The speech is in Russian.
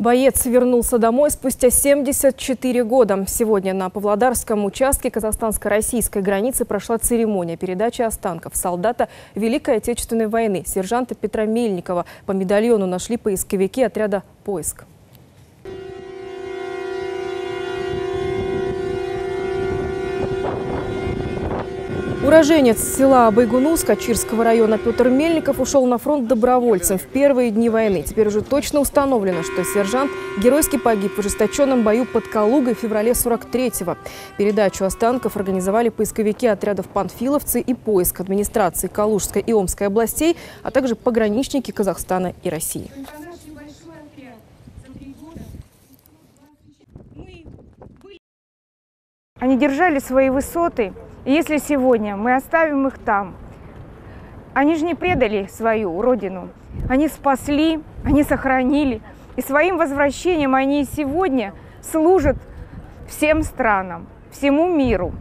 Боец вернулся домой спустя 74 года. Сегодня на Павлодарском участке казахстанско-российской границы прошла церемония передачи останков солдата Великой Отечественной войны, сержанта Петра Мельникова. По медальону нашли поисковики отряда «Поиск». Уроженец села Байгунус Качирского района Петр Мельников ушел на фронт добровольцем в первые дни войны. Теперь уже точно установлено, что сержант геройски погиб в ожесточенном бою под Калугой в феврале 43-го. Передачу останков организовали поисковики отрядов «Панфиловцы» и поиск администрации Калужской и Омской областей, а также пограничники Казахстана и России. Они держали свои высоты, если сегодня мы оставим их там, они же не предали свою родину, они спасли, они сохранили, и своим возвращением они сегодня служат всем странам, всему миру.